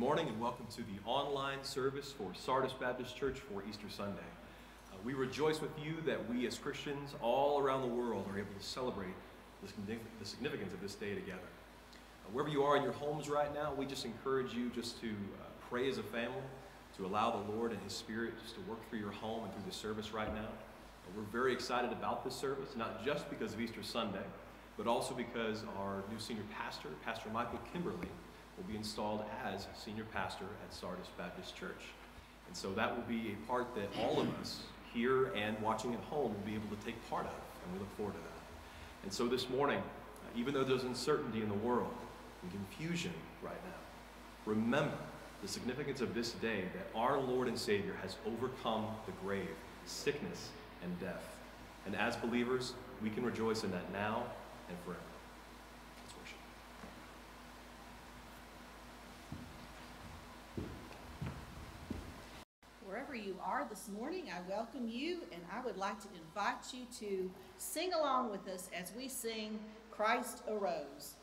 Good morning and welcome to the online service for Sardis Baptist Church for Easter Sunday. Uh, we rejoice with you that we as Christians all around the world are able to celebrate the significance of this day together. Uh, wherever you are in your homes right now, we just encourage you just to uh, pray as a family, to allow the Lord and His Spirit just to work through your home and through the service right now. Uh, we're very excited about this service, not just because of Easter Sunday, but also because our new senior pastor, Pastor Michael Kimberly, will be installed as senior pastor at Sardis Baptist Church. And so that will be a part that all of us here and watching at home will be able to take part of, and we look forward to that. And so this morning, uh, even though there's uncertainty in the world and confusion right now, remember the significance of this day that our Lord and Savior has overcome the grave, sickness, and death. And as believers, we can rejoice in that now and forever. Wherever you are this morning, I welcome you and I would like to invite you to sing along with us as we sing Christ Arose.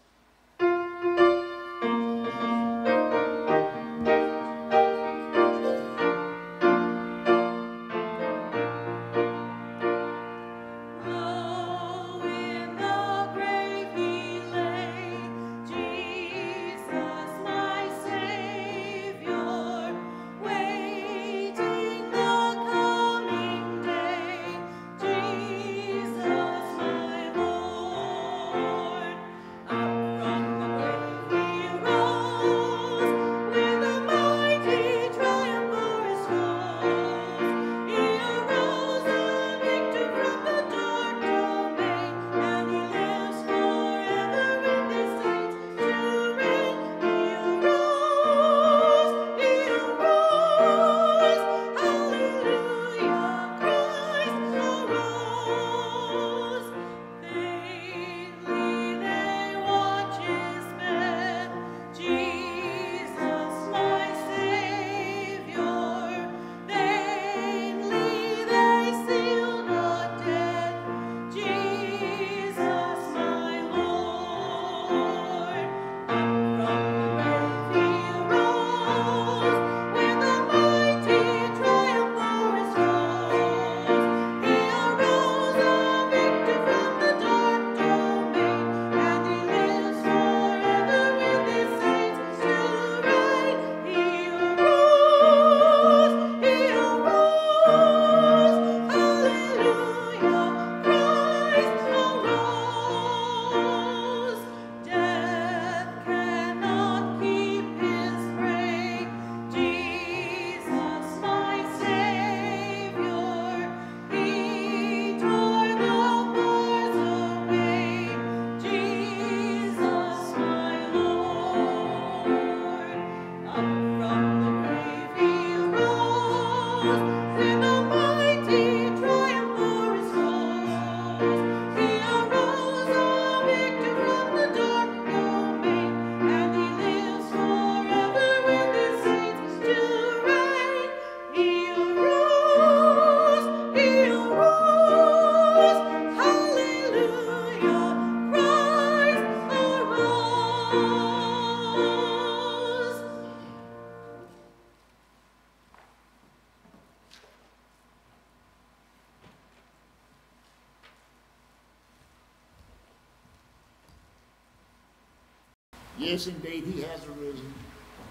Indeed, he has arisen.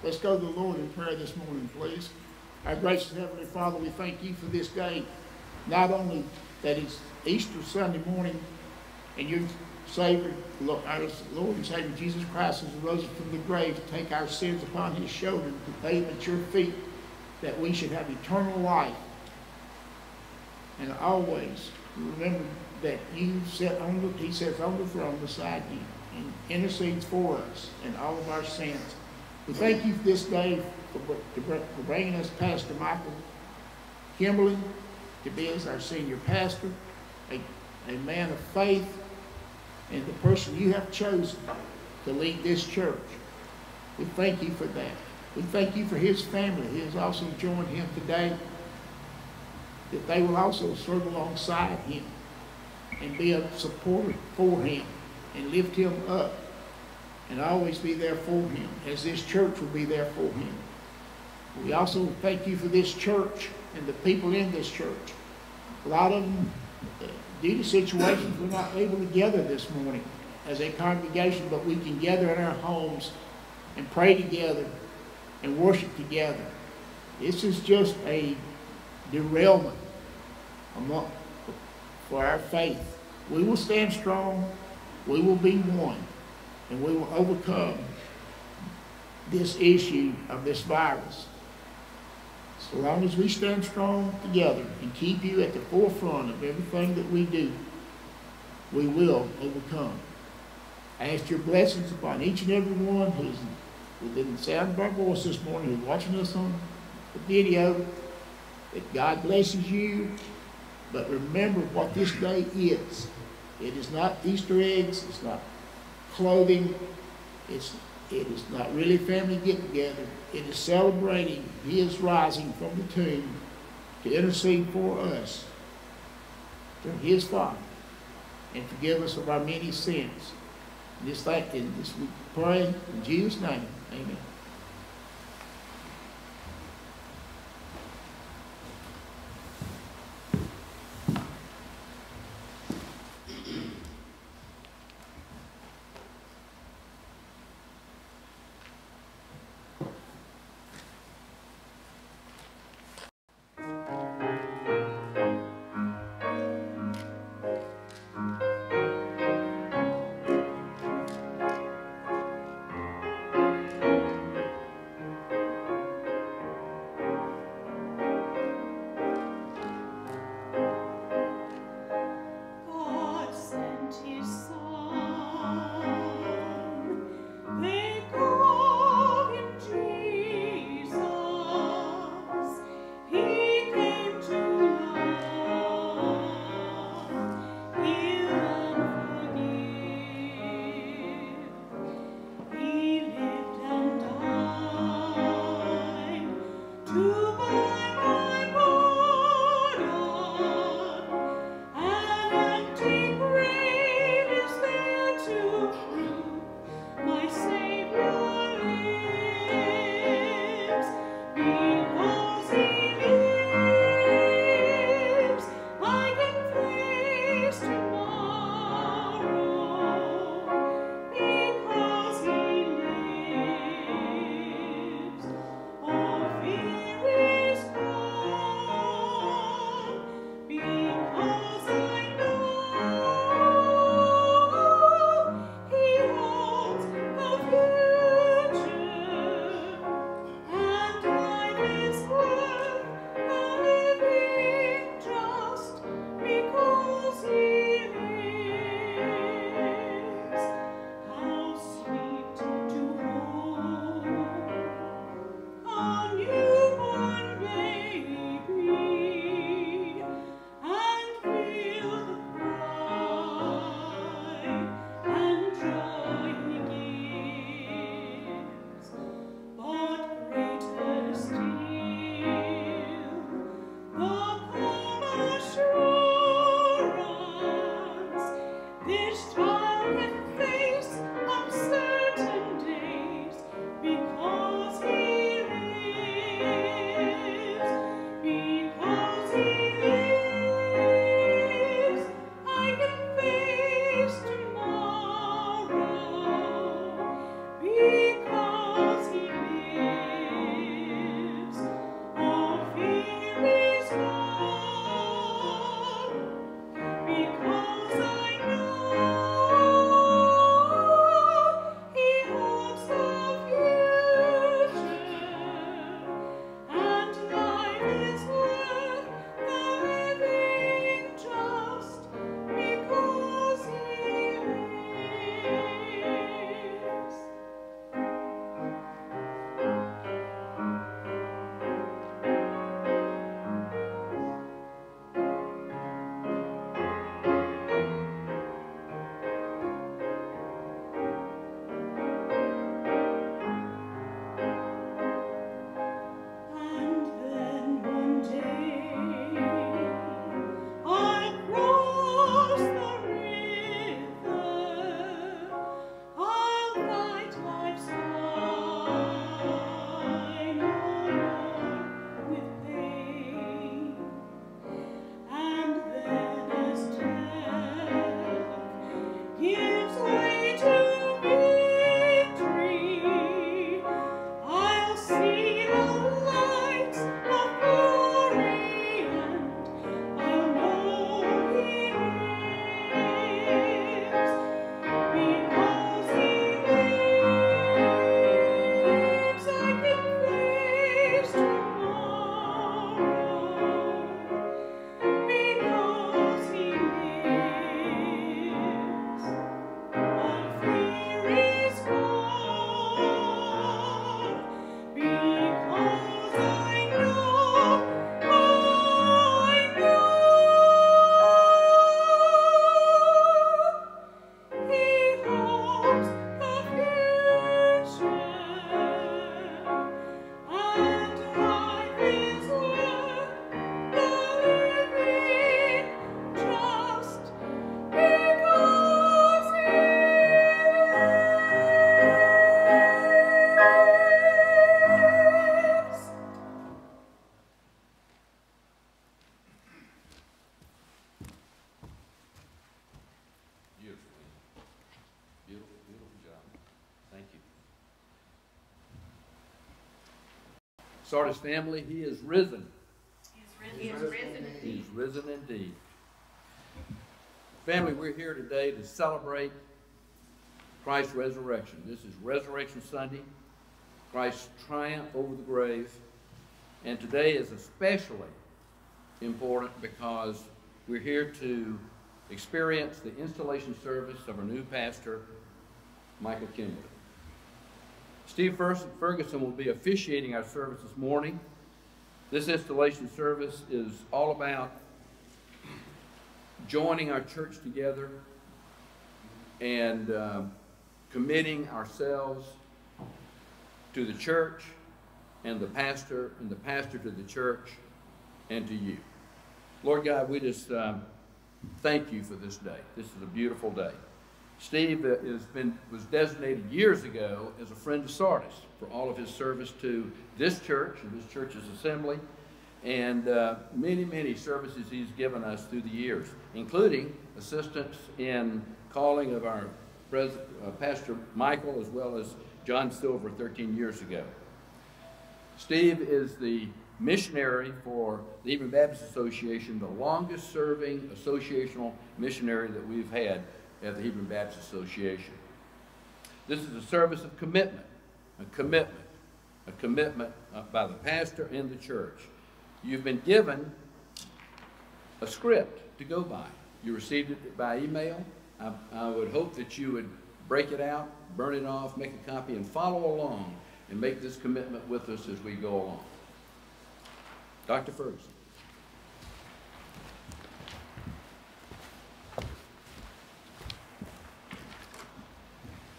Let's go to the Lord in prayer this morning, please. Our gracious Heavenly Father, we thank you for this day. Not only that it's Easter Sunday morning and your Savior, our Lord and Savior Jesus Christ has arisen from the grave to take our sins upon his shoulder to lay them at your feet, that we should have eternal life. And always remember that you sit on the, he sits on the throne beside you intercedes for us in all of our sins. We thank you this day for, for bringing us Pastor Michael Kimberly to be as our senior pastor, a, a man of faith, and the person you have chosen to lead this church. We thank you for that. We thank you for his family. He has also joined him today, that they will also serve alongside him and be a supporter for him and lift him up and always be there for him, as this church will be there for him. We also thank you for this church and the people in this church. A lot of them, uh, due to situations, we're not able to gather this morning as a congregation, but we can gather in our homes and pray together and worship together. This is just a derailment among, for our faith. We will stand strong, we will be one, and we will overcome this issue of this virus. So long as we stand strong together and keep you at the forefront of everything that we do, we will overcome. I ask your blessings upon each and every one who's within the sound of our voice this morning, who's watching us on the video, that God blesses you. But remember what this day is. It is not Easter eggs, it's not clothing, it's, it is not really family get together. It is celebrating His rising from the tomb to intercede for us through His Father and forgive us of our many sins. Thank in this we pray in Jesus' name. Amen. Sardis family, he is risen. He is risen he is risen indeed. Family, we're here today to celebrate Christ's resurrection. This is Resurrection Sunday, Christ's triumph over the grave. And today is especially important because we're here to experience the installation service of our new pastor, Michael Kimberly. Steve Ferguson will be officiating our service this morning. This installation service is all about joining our church together and um, committing ourselves to the church and the pastor, and the pastor to the church and to you. Lord God, we just um, thank you for this day. This is a beautiful day. Steve uh, has been, was designated years ago as a friend of Sardis for all of his service to this church and this church's assembly, and uh, many, many services he's given us through the years, including assistance in calling of our uh, Pastor Michael as well as John Silver 13 years ago. Steve is the missionary for the Hebron Baptist Association, the longest serving associational missionary that we've had at the Hebron Baptist Association. This is a service of commitment, a commitment, a commitment uh, by the pastor and the church. You've been given a script to go by. You received it by email. I, I would hope that you would break it out, burn it off, make a copy, and follow along and make this commitment with us as we go along. Dr. Ferguson.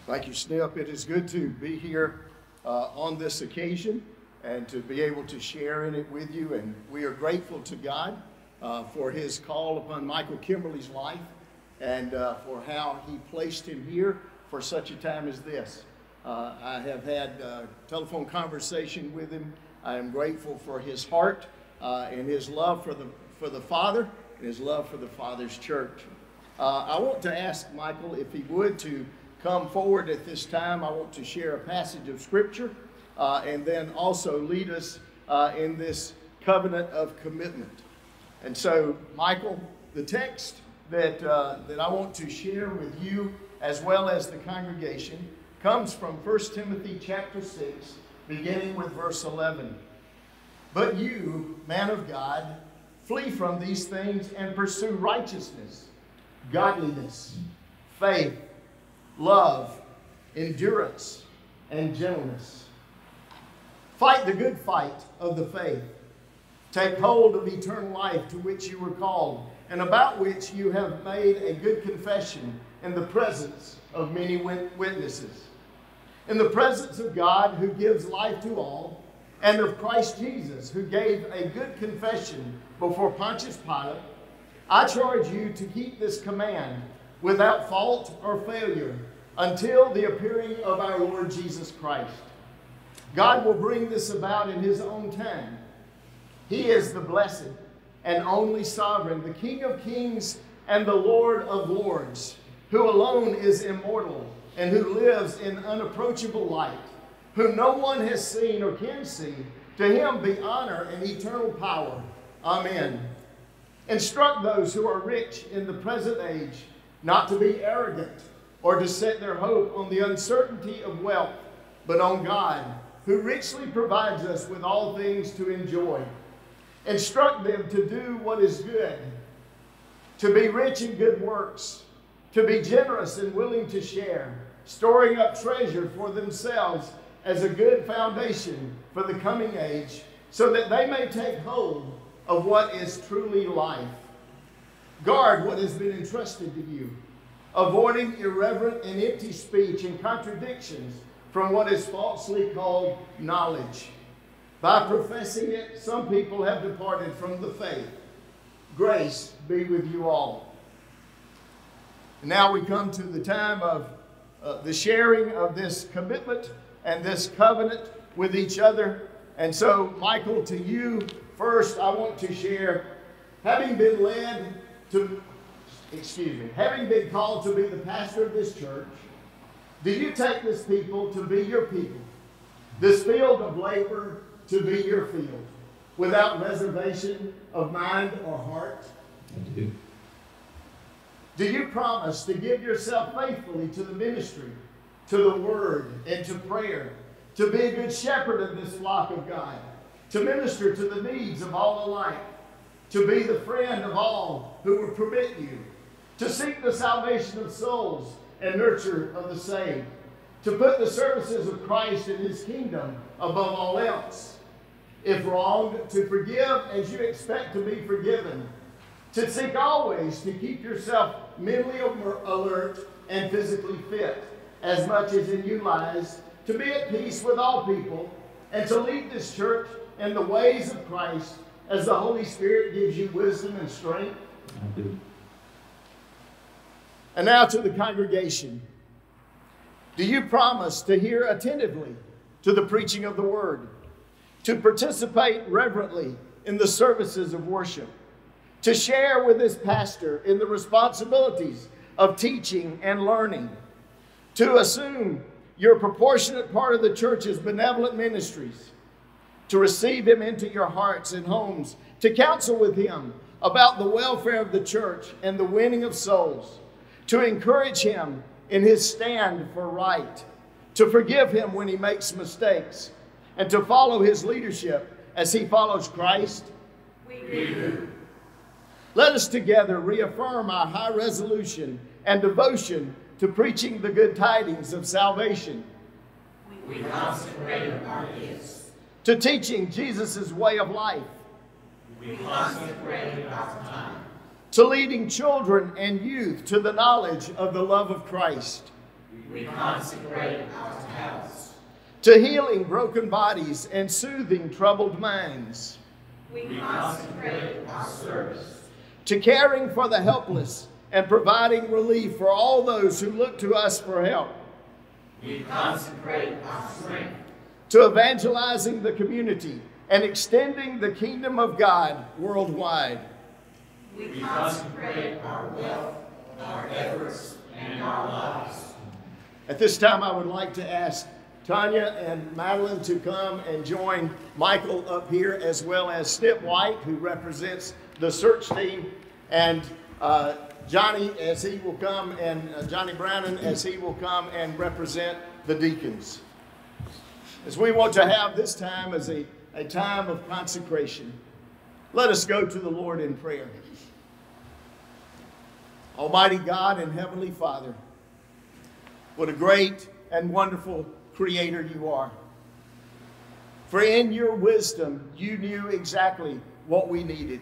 Thank you, Snip. It is good to be here uh, on this occasion and to be able to share in it with you. And we are grateful to God uh, for his call upon Michael Kimberly's life and uh, for how he placed him here for such a time as this. Uh, I have had uh, telephone conversation with him. I am grateful for his heart uh, and his love for the, for the Father and his love for the Father's church. I want to ask Michael if he would to come forward at this time. I want to share a passage of Scripture uh, and then also lead us uh, in this covenant of commitment. And so, Michael, the text that, uh, that I want to share with you as well as the congregation comes from 1 Timothy chapter 6, beginning with verse 11. But you, man of God, flee from these things and pursue righteousness, godliness, faith, love, endurance, and gentleness. Fight the good fight of the faith. Take hold of eternal life to which you were called, and about which you have made a good confession in the presence of many witnesses. In the presence of God, who gives life to all, and of Christ Jesus, who gave a good confession before Pontius Pilate, I charge you to keep this command without fault or failure until the appearing of our Lord Jesus Christ. God will bring this about in His own time. He is the blessed and only sovereign, the King of kings and the Lord of lords, who alone is immortal and who lives in unapproachable light, whom no one has seen or can see. To him be honor and eternal power. Amen. Instruct those who are rich in the present age not to be arrogant or to set their hope on the uncertainty of wealth, but on God, who richly provides us with all things to enjoy. Instruct them to do what is good, to be rich in good works, to be generous and willing to share, storing up treasure for themselves as a good foundation for the coming age, so that they may take hold of what is truly life. Guard what has been entrusted to you avoiding irreverent and empty speech and contradictions from what is falsely called knowledge. By professing it, some people have departed from the faith. Grace be with you all. And Now we come to the time of uh, the sharing of this commitment and this covenant with each other. And so, Michael, to you first, I want to share, having been led to excuse me, having been called to be the pastor of this church, do you take this people to be your people? This field of labor to be your field without reservation of mind or heart? I do. Do you promise to give yourself faithfully to the ministry, to the word, and to prayer, to be a good shepherd of this flock of God, to minister to the needs of all alike, to be the friend of all who will permit you, to seek the salvation of souls and nurture of the saved, to put the services of Christ and his kingdom above all else? If wronged, to forgive as you expect to be forgiven to seek always to keep yourself mentally alert- and physically fit, as much as in you lies, to be at peace with all people, and to lead this church in the ways of Christ as the Holy Spirit gives you wisdom and strength. I do. And now to the congregation. Do you promise to hear attentively to the preaching of the word, to participate reverently in the services of worship, to share with this pastor in the responsibilities of teaching and learning, to assume your proportionate part of the church's benevolent ministries, to receive him into your hearts and homes, to counsel with him about the welfare of the church and the winning of souls, to encourage him in his stand for right, to forgive him when he makes mistakes, and to follow his leadership as he follows Christ? We do. Let us together reaffirm our high resolution and devotion to preaching the good tidings of salvation. We consecrate our gifts. To teaching Jesus' way of life. We consecrate our time. To leading children and youth to the knowledge of the love of Christ. We consecrate our house. To healing broken bodies and soothing troubled minds. We consecrate our service. To caring for the helpless and providing relief for all those who look to us for help. We consecrate our strength. To evangelizing the community and extending the kingdom of God worldwide. We consecrate our wealth, our efforts, and our lives. At this time, I would like to ask Tanya and Madeline to come and join Michael up here, as well as Snip White, who represents the search team, and uh, Johnny, as he will come, and uh, Johnny Brannon, as he will come and represent the deacons. As we want to have this time as a, a time of consecration, let us go to the Lord in prayer. Almighty God and Heavenly Father, what a great and wonderful creator you are. For in your wisdom, you knew exactly what we needed.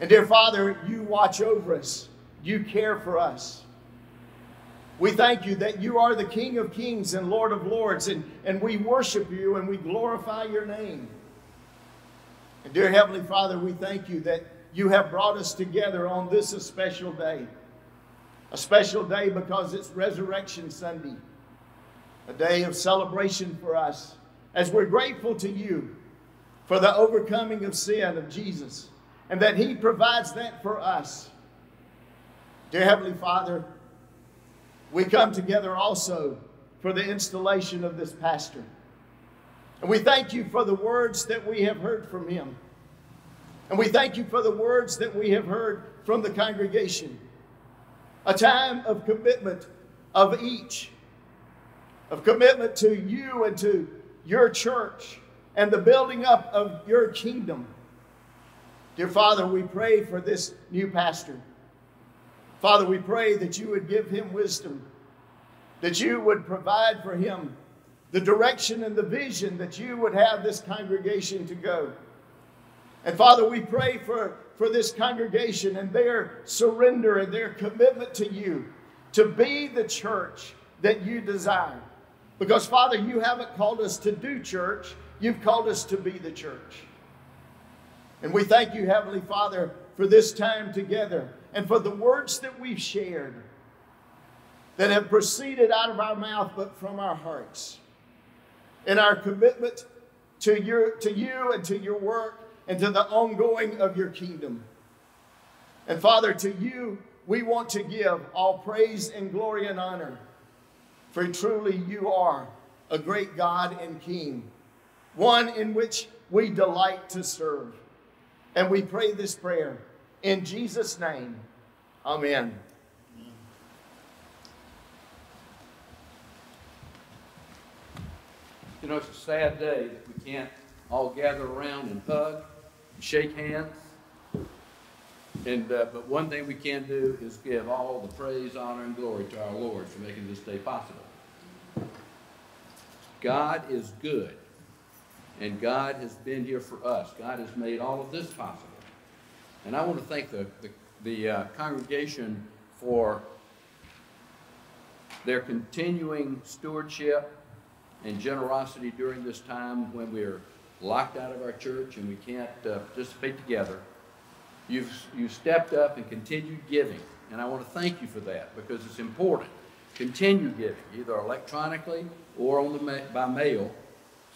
And dear Father, you watch over us, you care for us. We thank you that you are the King of kings and Lord of lords, and, and we worship you and we glorify your name. And dear Heavenly Father, we thank you that you have brought us together on this special day. A special day because it's Resurrection Sunday, a day of celebration for us as we're grateful to you for the overcoming of sin of Jesus and that He provides that for us. Dear Heavenly Father, we come together also for the installation of this pastor. And we thank you for the words that we have heard from him. And we thank you for the words that we have heard from the congregation. A time of commitment of each, of commitment to you and to your church and the building up of your kingdom. Dear Father, we pray for this new pastor. Father, we pray that you would give him wisdom, that you would provide for him the direction and the vision that you would have this congregation to go. And Father, we pray for, for this congregation and their surrender and their commitment to you to be the church that you desire. Because, Father, you haven't called us to do church, you've called us to be the church. And we thank you, Heavenly Father, for this time together and for the words that we've shared that have proceeded out of our mouth but from our hearts. In our commitment to, your, to you and to your work and to the ongoing of your kingdom. And Father, to you we want to give all praise and glory and honor, for truly you are a great God and King. one in which we delight to serve. And we pray this prayer in Jesus' name. Amen. You know, it's a sad day that we can't all gather around and hug shake hands. And, uh, but one thing we can do is give all the praise, honor, and glory to our Lord for making this day possible. God is good, and God has been here for us. God has made all of this possible. And I want to thank the, the, the uh, congregation for their continuing stewardship and generosity during this time when we're locked out of our church and we can't uh, participate together. You've, you've stepped up and continued giving, and I want to thank you for that because it's important. Continue giving, either electronically or on the ma- by mail.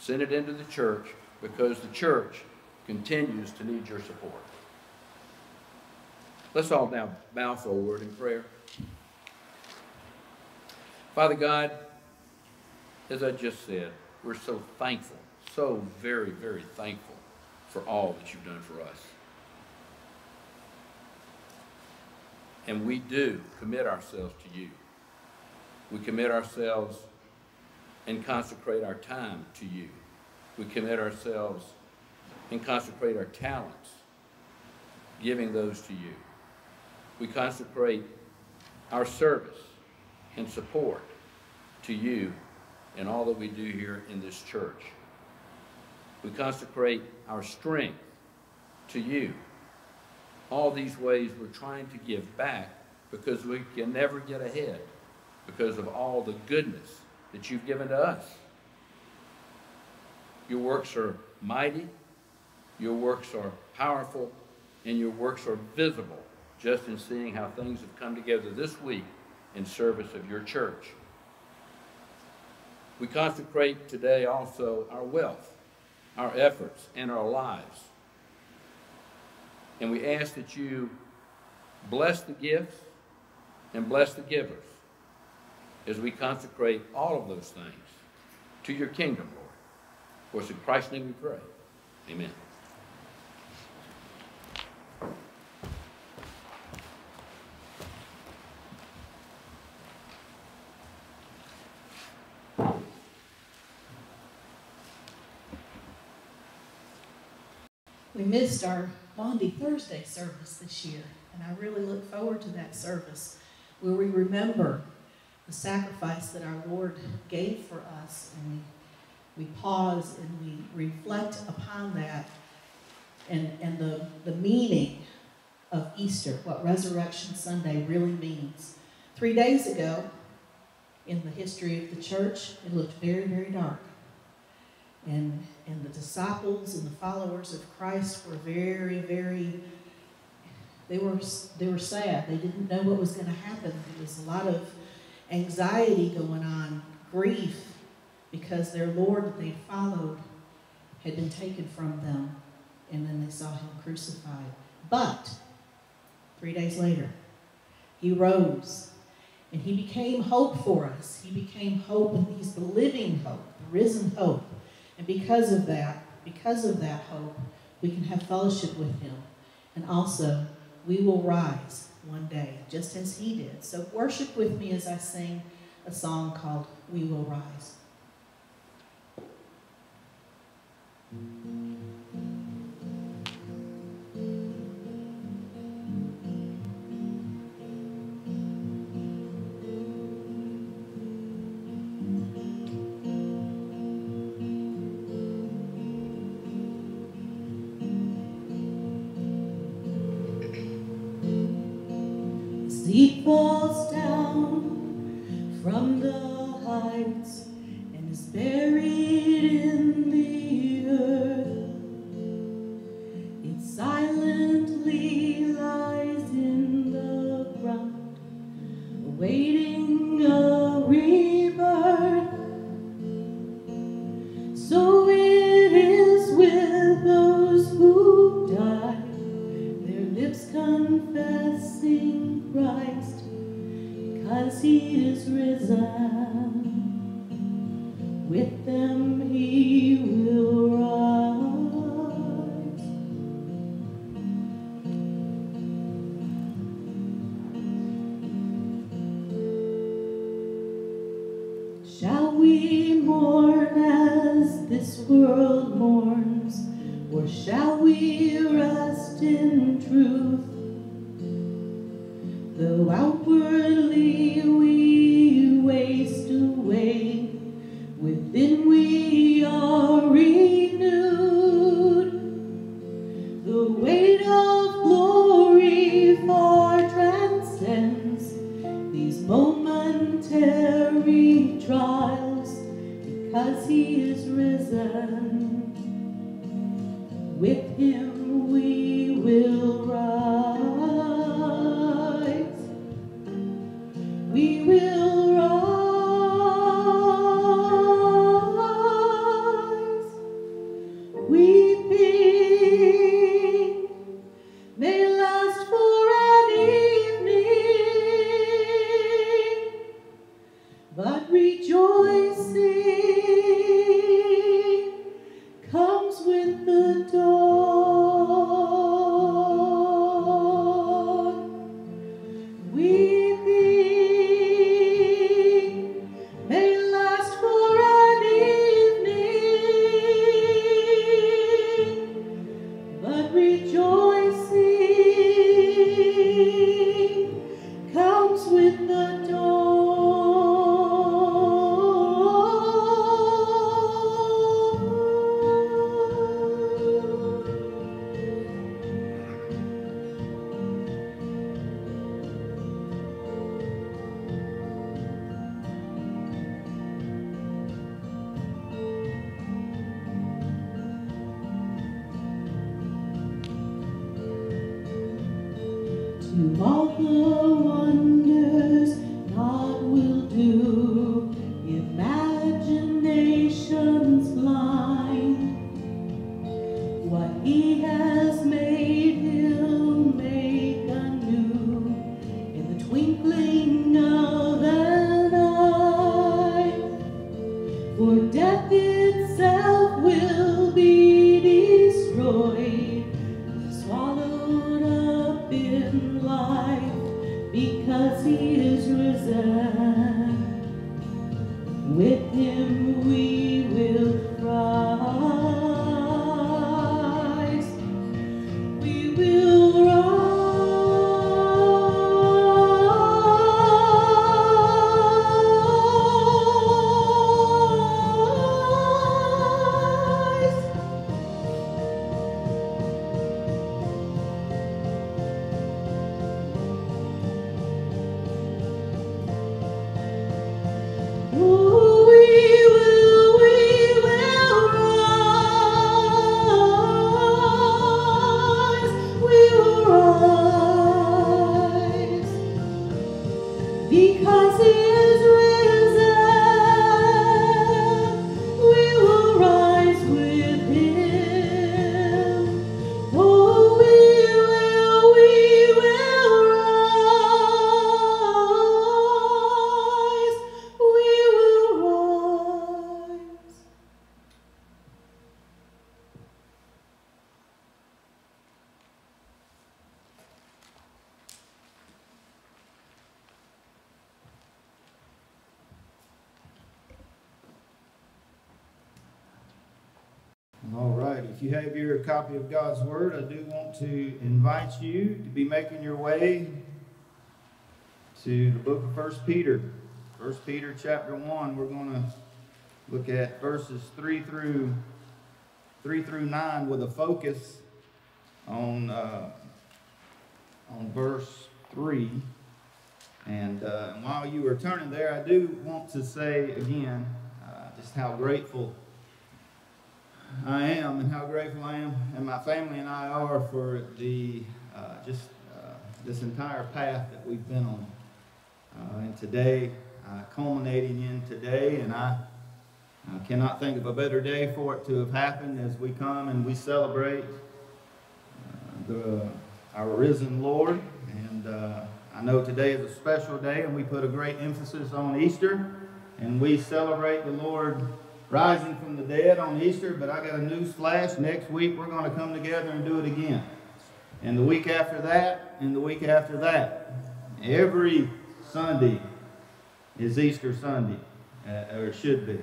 Send it into the church because the church continues to need your support. Let's all now bow for a word in prayer. Father God, as I just said, we're so thankful, so very, very thankful for all that you've done for us. And we do commit ourselves to you. We commit ourselves and consecrate our time to you. We commit ourselves and consecrate our talents, giving those to you. We consecrate our service and support to you in all that we do here in this church. We consecrate our strength to you. All these ways we're trying to give back because we can never get ahead because of all the goodness that you've given to us. Your works are mighty, your works are powerful, and your works are visible just in seeing how things have come together this week in service of your church. We consecrate today also our wealth, our efforts, and our lives. And we ask that you bless the gifts and bless the givers as we consecrate all of those things to your kingdom, Lord. For it's in Christ's name we pray. Amen. Missed our Maundy Thursday service this year, and I really look forward to that service where we remember the sacrifice that our Lord gave for us, and we, we pause and we reflect upon that and, and the, the meaning of Easter, what Resurrection Sunday really means. Three days ago, in the history of the church, it looked very, very dark. And, and the disciples and the followers of Christ were very, very, they were, they were sad. They didn't know what was going to happen. There was a lot of anxiety going on, grief, because their Lord that they followed had been taken from them, and then they saw him crucified. But three days later, he rose, and he became hope for us. He became hope, and he's the living hope, the risen hope. And because of that, because of that hope, we can have fellowship with him. And also, we will rise one day, just as he did. So worship with me as I sing a song called We Will Rise. Copy of God's Word, I do want to invite you to be making your way to the book of First Peter. First Peter chapter 1, we're going to look at verses 3 through 3 through 9 with a focus on uh, on verse 3. And uh, while you are turning there, I do want to say again uh, just how grateful I am and how grateful I am and my family and I are for the uh, just uh, this entire path that we've been on. Uh, and today, uh, culminating in today, and I, I cannot think of a better day for it to have happened as we come and we celebrate uh, the, our risen Lord. And uh, I know today is a special day, and we put a great emphasis on Easter, and we celebrate the Lord rising from the dead on Easter, but I got a news flash. Next week we're going to come together and do it again. And the week after that, and the week after that. Every Sunday is Easter Sunday, uh, or should be.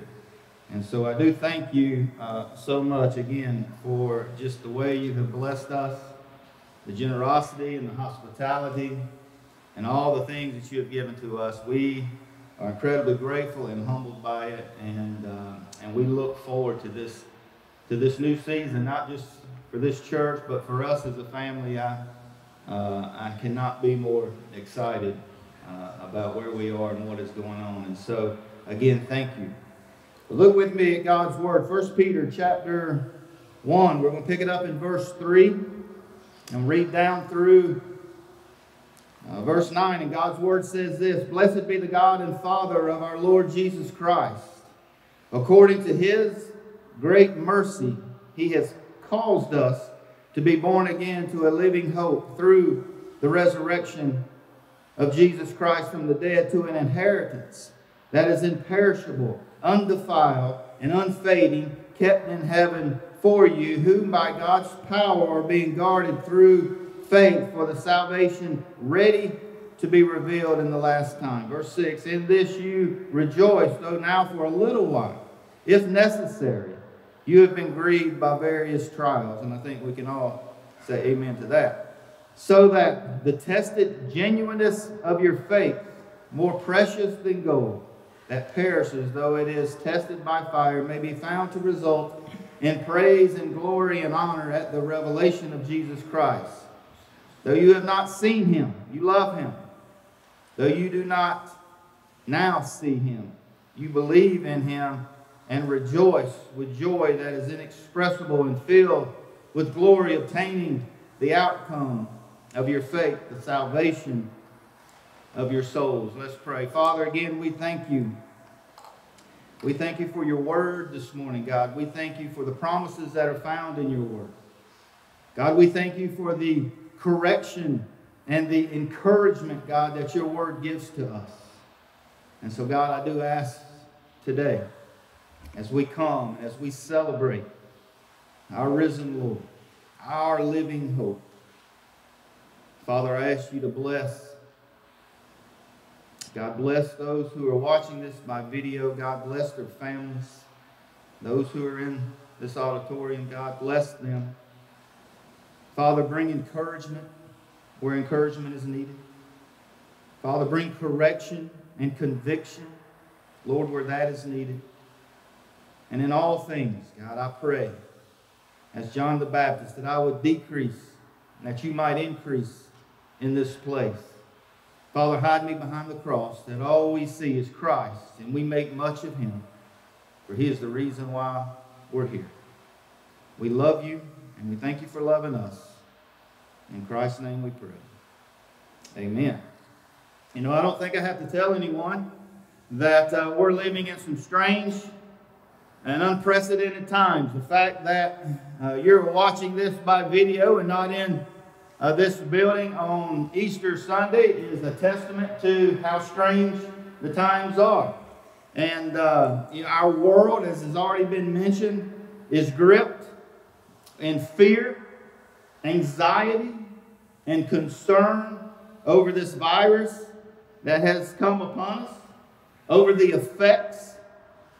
And so I do thank you uh, so much again for just the way you have blessed us, the generosity and the hospitality, and all the things that you have given to us. We are incredibly grateful and humbled by it, and uh, and we look forward to this to this new season, not just for this church, but for us as a family. I uh, I cannot be more excited uh, about where we are and what is going on. And so, again, thank you. Look with me at God's Word. First Peter chapter 1. We're going to pick it up in verse 3 and read down through uh, verse 9. And God's Word says this Blessed be the God and Father of our Lord Jesus Christ. According to his great mercy, he has caused us to be born again to a living hope through the resurrection of Jesus Christ from the dead to an inheritance that is imperishable, undefiled, and unfading, kept in heaven for you, whom by God's power are being guarded through faith for the salvation ready to be revealed in the last time. Verse 6 In this you rejoice, though now for a little while, if necessary, you have been grieved by various trials. And I think we can all say amen to that so that the tested genuineness of your faith, more precious than gold, that perishes though it is tested by fire, may be found to result in praise and glory and honor at the revelation of Jesus Christ. Though you have not seen him, you love him. Though you do not now see him, you believe in him and rejoice with joy that is inexpressible and filled with glory, obtaining the outcome of your faith, the salvation of your souls. Let's pray. Father, again, we thank you. We thank you for your word this morning, God. We thank you for the promises that are found in your word. God, we thank you for the correction and the encouragement, God, that your word gives to us. And so, God, I do ask today, as we come, as we celebrate our risen Lord, our living hope, Father, I ask you to bless. God bless those who are watching this by video. God bless their families. Those who are in this auditorium, God bless them. Father, bring encouragement where encouragement is needed. Father, bring correction and conviction, Lord, where that is needed. And in all things, God, I pray, as John the Baptist, that I would decrease and that you might increase in this place. Father, hide me behind the cross that all we see is Christ and we make much of him, for he is the reason why we're here. We love you and we thank you for loving us. In Christ's name we pray. Amen. You know, I don't think I have to tell anyone that uh, we're living in some strange and unprecedented times. The fact that uh, you're watching this by video and not in uh, this building on Easter Sunday is a testament to how strange the times are. And uh, you know, our world, as has already been mentioned, is gripped in fear, anxiety, and concern over this virus that has come upon us, over the effects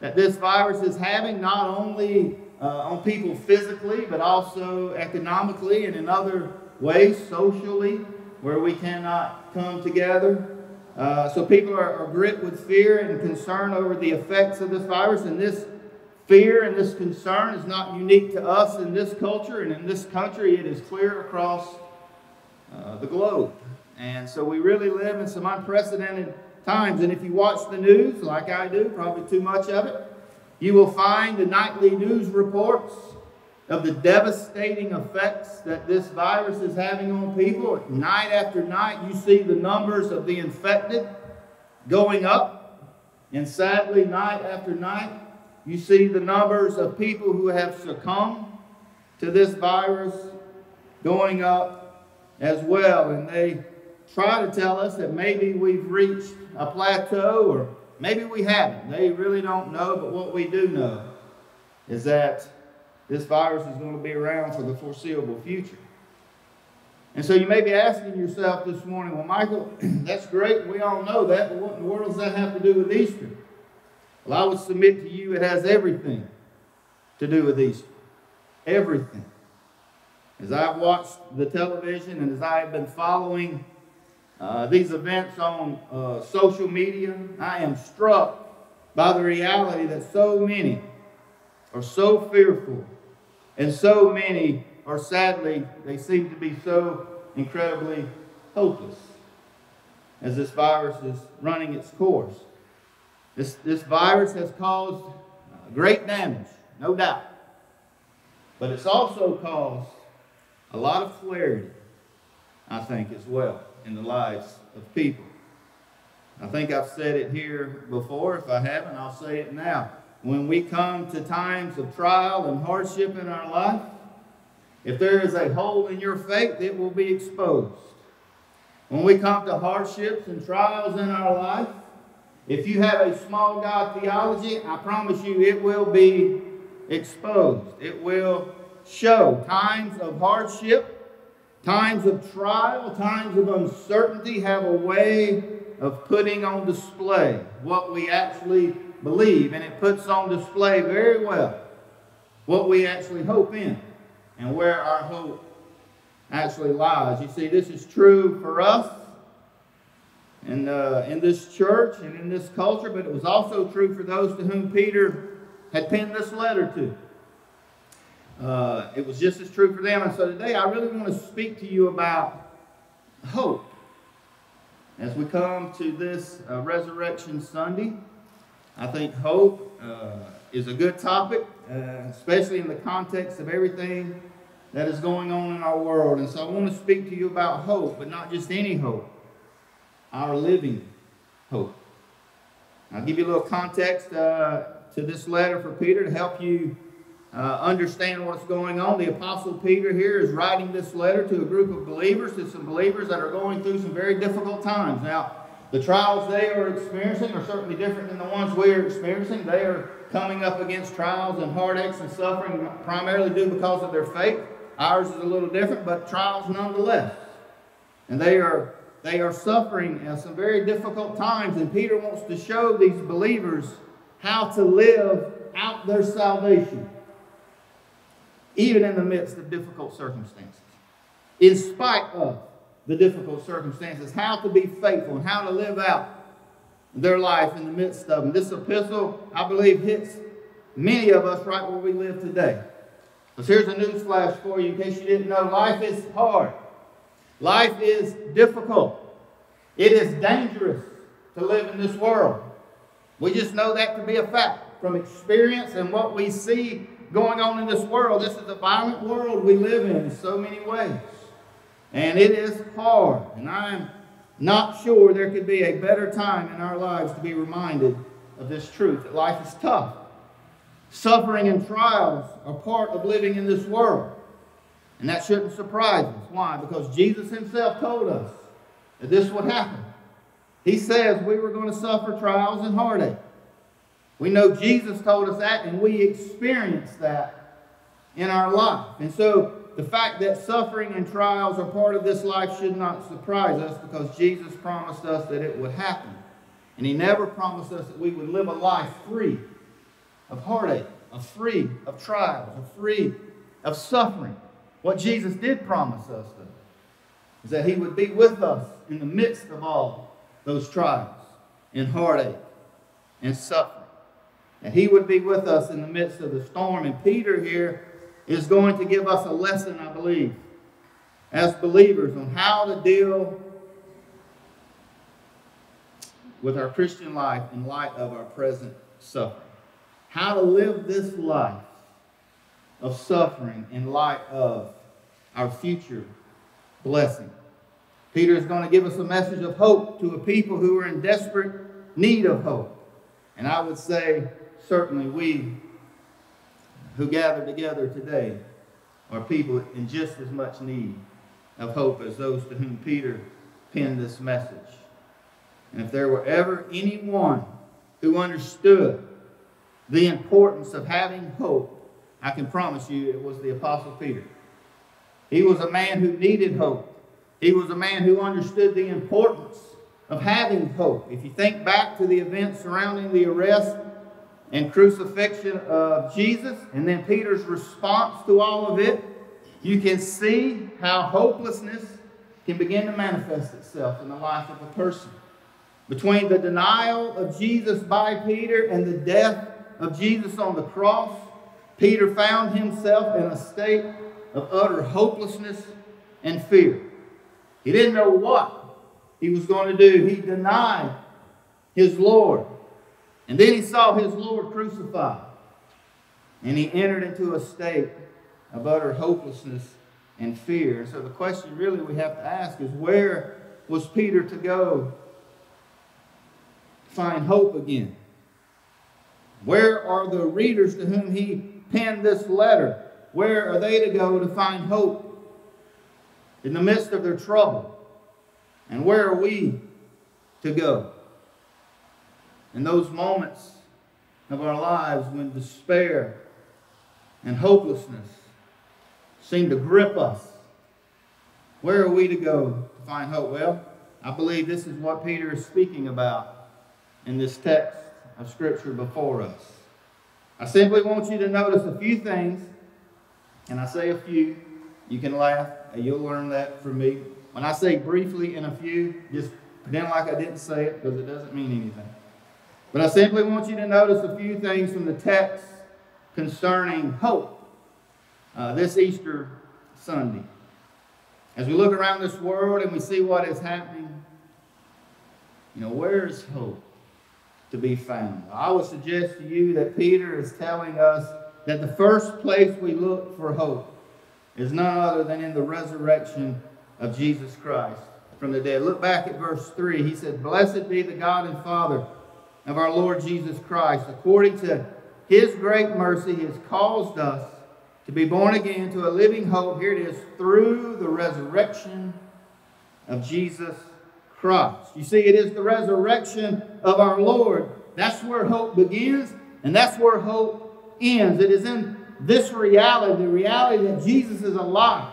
that this virus is having, not only uh, on people physically, but also economically and in other ways socially where we cannot come together. Uh, so people are, are gripped with fear and concern over the effects of this virus, and this fear and this concern is not unique to us in this culture and in this country. It is clear across uh, the globe. And so we really live in some unprecedented times. And if you watch the news, like I do, probably too much of it, you will find the nightly news reports of the devastating effects that this virus is having on people. Night after night, you see the numbers of the infected going up. And sadly, night after night, you see the numbers of people who have succumbed to this virus going up as well. And they try to tell us that maybe we've reached a plateau or maybe we haven't. They really don't know, but what we do know is that this virus is going to be around for the foreseeable future. And so you may be asking yourself this morning, well, Michael, that's great. We all know that, but what in the world does that have to do with Easter? Well, I would submit to you it has everything to do with Easter. Everything. As I've watched the television and as I have been following uh, these events on uh, social media, I am struck by the reality that so many are so fearful and so many are sadly, they seem to be so incredibly hopeless as this virus is running its course. This, this virus has caused uh, great damage, no doubt. But it's also caused a lot of clarity, I think, as well, in the lives of people. I think I've said it here before. If I haven't, I'll say it now. When we come to times of trial and hardship in our life, if there is a hole in your faith, it will be exposed. When we come to hardships and trials in our life, if you have a small God theology, I promise you it will be exposed. It will show times of hardship, times of trial, times of uncertainty have a way of putting on display what we actually believe. And it puts on display very well what we actually hope in and where our hope actually lies. You see, this is true for us in, uh, in this church and in this culture, but it was also true for those to whom Peter had penned this letter to. Uh, it was just as true for them. And so today I really want to speak to you about hope. As we come to this uh, Resurrection Sunday, I think hope uh, is a good topic, uh, especially in the context of everything that is going on in our world. And so I want to speak to you about hope, but not just any hope, our living hope. I'll give you a little context uh, to this letter for Peter to help you uh, understand what's going on. The Apostle Peter here is writing this letter to a group of believers, to some believers that are going through some very difficult times. Now, the trials they are experiencing are certainly different than the ones we are experiencing. They are coming up against trials and heartaches and suffering primarily due because of their faith. Ours is a little different, but trials nonetheless. And they are they are suffering some very difficult times, and Peter wants to show these believers how to live out their salvation, even in the midst of difficult circumstances. In spite of the difficult circumstances, how to be faithful and how to live out their life in the midst of them. This epistle, I believe, hits many of us right where we live today. Because here's a news flash for you in case you didn't know life is hard. Life is difficult. It is dangerous to live in this world. We just know that to be a fact from experience and what we see going on in this world. This is a violent world we live in in so many ways. And it is hard. And I'm not sure there could be a better time in our lives to be reminded of this truth that life is tough. Suffering and trials are part of living in this world. And that shouldn't surprise us. Why? Because Jesus himself told us that this would happen. He says we were going to suffer trials and heartache. We know Jesus told us that, and we experience that in our life. And so the fact that suffering and trials are part of this life should not surprise us because Jesus promised us that it would happen. And he never promised us that we would live a life free of heartache, of free of trials, of free of suffering. What Jesus did promise us, though, is that He would be with us in the midst of all those trials and heartache and suffering. And He would be with us in the midst of the storm. And Peter here is going to give us a lesson, I believe, as believers on how to deal with our Christian life in light of our present suffering. How to live this life of suffering in light of our future blessing. Peter is going to give us a message of hope to a people who are in desperate need of hope. And I would say, certainly, we who gather together today are people in just as much need of hope as those to whom Peter penned this message. And if there were ever anyone who understood the importance of having hope, I can promise you it was the Apostle Peter. He was a man who needed hope. He was a man who understood the importance of having hope. If you think back to the events surrounding the arrest and crucifixion of Jesus, and then Peter's response to all of it, you can see how hopelessness can begin to manifest itself in the life of a person. Between the denial of Jesus by Peter and the death of Jesus on the cross, Peter found himself in a state of utter hopelessness and fear. He didn't know what he was going to do. He denied his Lord. And then he saw his Lord crucified. And he entered into a state of utter hopelessness and fear. So the question really we have to ask is where was Peter to go to find hope again? Where are the readers to whom he penned this letter? Where are they to go to find hope in the midst of their trouble? And where are we to go? In those moments of our lives when despair and hopelessness seem to grip us, where are we to go to find hope? Well, I believe this is what Peter is speaking about in this text of Scripture before us. I simply want you to notice a few things, and I say a few, you can laugh, and you'll learn that from me. When I say briefly and a few, just pretend like I didn't say it because it doesn't mean anything. But I simply want you to notice a few things from the text concerning hope uh, this Easter Sunday. As we look around this world and we see what is happening, you know, where is hope to be found? I would suggest to you that Peter is telling us that the first place we look for hope is none other than in the resurrection of Jesus Christ from the dead. Look back at verse 3. He said, Blessed be the God and Father of our Lord Jesus Christ. According to his great mercy, he has caused us to be born again to a living hope. Here it is through the resurrection of Jesus Christ. You see, it is the resurrection of our Lord. That's where hope begins, and that's where hope ends. It is in this reality, the reality that Jesus is alive,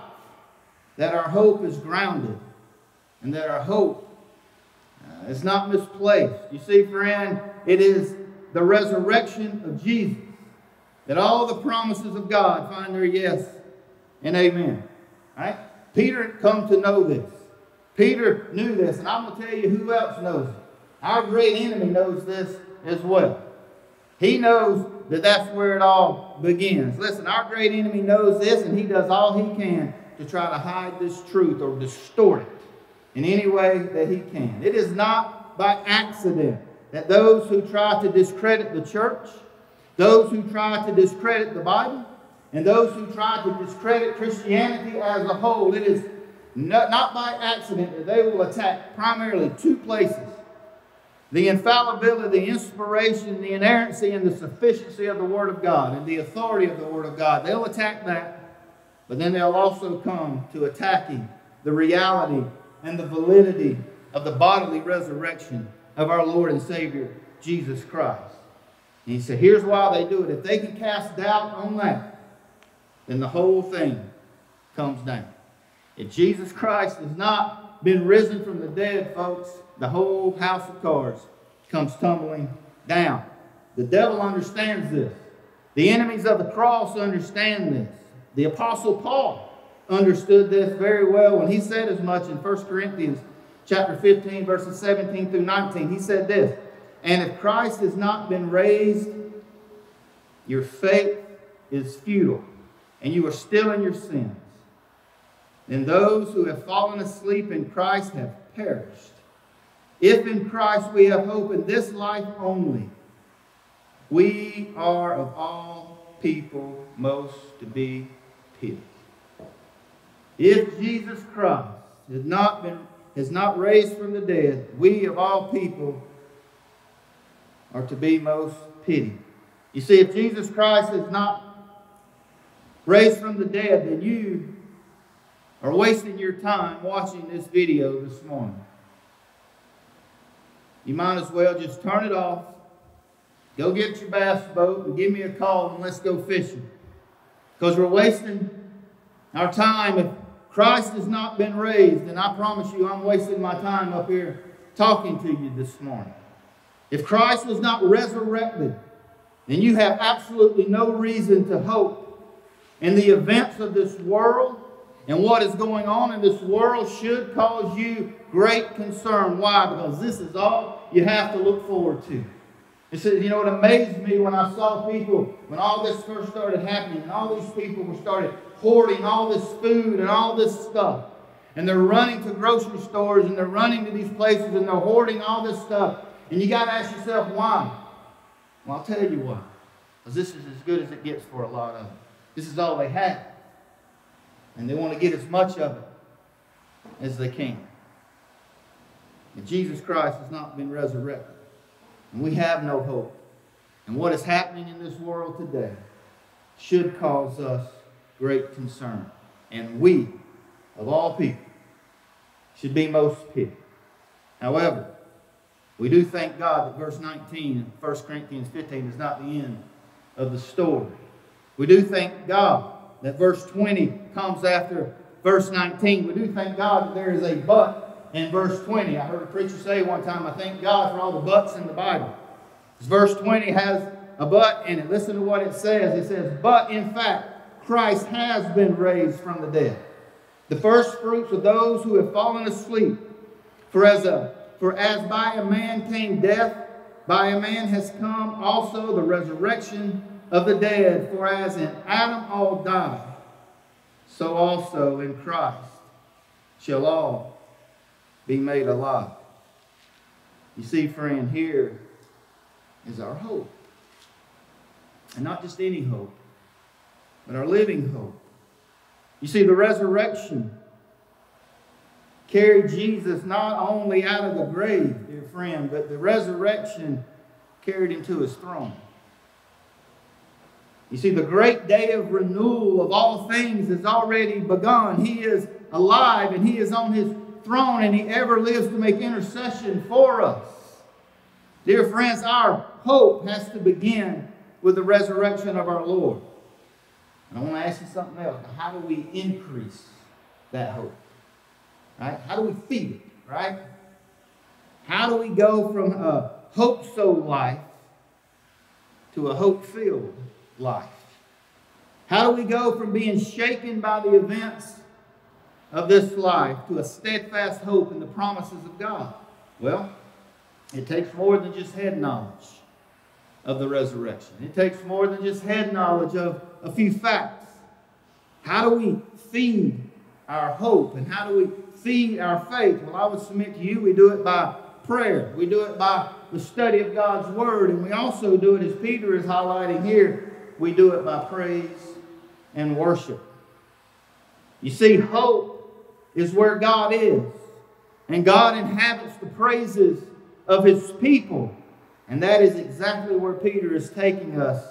that our hope is grounded, and that our hope uh, is not misplaced. You see, friend, it is the resurrection of Jesus that all the promises of God find their yes and amen. Right? Peter come to know this. Peter knew this, and I'm going to tell you who else knows it. Our great enemy knows this as well. He knows that that's where it all begins. Listen, our great enemy knows this, and he does all he can to try to hide this truth or distort it in any way that he can. It is not by accident that those who try to discredit the church, those who try to discredit the Bible, and those who try to discredit Christianity as a whole, it is not, not by accident that they will attack primarily two places the infallibility, the inspiration, the inerrancy, and the sufficiency of the Word of God and the authority of the Word of God. They'll attack that, but then they'll also come to attacking the reality and the validity of the bodily resurrection of our Lord and Savior, Jesus Christ. And he said, here's why they do it. If they can cast doubt on that, then the whole thing comes down. If Jesus Christ has not been risen from the dead, folks, the whole house of cards comes tumbling down. The devil understands this. The enemies of the cross understand this. The Apostle Paul understood this very well when he said as much in 1 Corinthians chapter 15, verses 17 through 19. He said this, and if Christ has not been raised, your faith is futile, and you are still in your sins. Then those who have fallen asleep in Christ have perished. If in Christ we have hope in this life only, we are of all people most to be pitied. If Jesus Christ has not been has not raised from the dead, we of all people are to be most pitied. You see, if Jesus Christ is not raised from the dead, then you are wasting your time watching this video this morning. You might as well just turn it off, go get your bass boat, and give me a call, and let's go fishing. Because we're wasting our time. If Christ has not been raised, and I promise you, I'm wasting my time up here talking to you this morning. If Christ was not resurrected, then you have absolutely no reason to hope. in the events of this world and what is going on in this world should cause you great concern. Why? Because this is all you have to look forward to. It said, you know, it amazed me when I saw people, when all this first started happening, and all these people were started hoarding all this food and all this stuff. And they're running to grocery stores and they're running to these places and they're hoarding all this stuff. And you got to ask yourself, why? Well, I'll tell you why. Because this is as good as it gets for a lot of them. This is all they have. And they want to get as much of it as they can. And Jesus Christ has not been resurrected. And we have no hope. And what is happening in this world today should cause us great concern. And we, of all people, should be most pitied. However, we do thank God that verse 19 in 1 Corinthians 15 is not the end of the story. We do thank God that verse 20 comes after verse 19. We do thank God that there is a but in verse 20. I heard a preacher say one time, I thank God for all the buts in the Bible. Verse 20 has a but in it. Listen to what it says. It says, But in fact, Christ has been raised from the dead. The first fruits of those who have fallen asleep. For as, a, for as by a man came death, by a man has come also the resurrection of the dead. For as in Adam all die, so also in Christ shall all be made alive. You see, friend, here is our hope. And not just any hope, but our living hope. You see, the resurrection carried Jesus not only out of the grave, dear friend, but the resurrection carried him to his throne. You see, the great day of renewal of all things has already begun. He is alive and he is on his throne and he ever lives to make intercession for us. Dear friends, our hope has to begin with the resurrection of our Lord. And I want to ask you something else. How do we increase that hope? Right? How do we feed it? Right? How do we go from a hope so life to a hope filled life? How do we go from being shaken by the events of this life to a steadfast hope in the promises of God? Well, it takes more than just head knowledge of the resurrection. It takes more than just head knowledge of a few facts. How do we feed our hope and how do we feed our faith? Well, I would submit to you we do it by prayer. We do it by the study of God's Word. And we also do it, as Peter is highlighting here, we do it by praise and worship. You see, hope is where God is. And God inhabits the praises of his people. And that is exactly where Peter is taking us